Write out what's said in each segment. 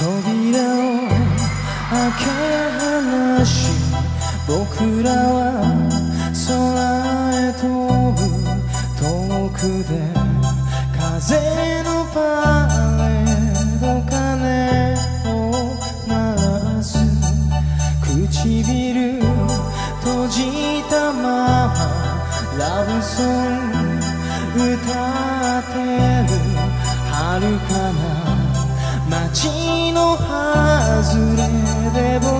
扉を開け放し僕らは空へ飛ぶ遠くで風のパレード鐘を鳴らす。唇閉じたままラブソング歌ってる。遥かな街の外れで僕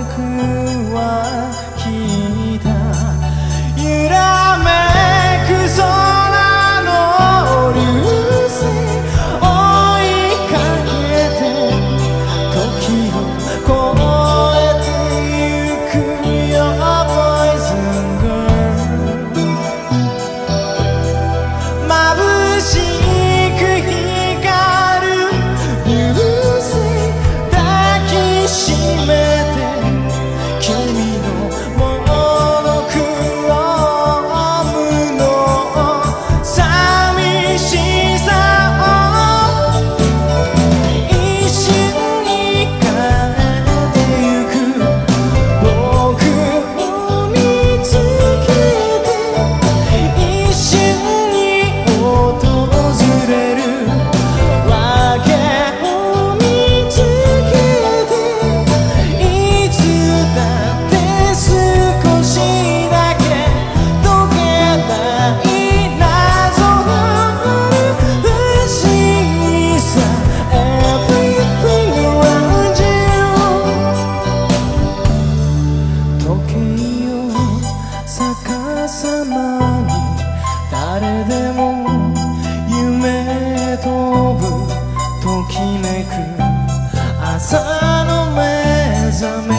夢飛ぶときめく。朝の目覚め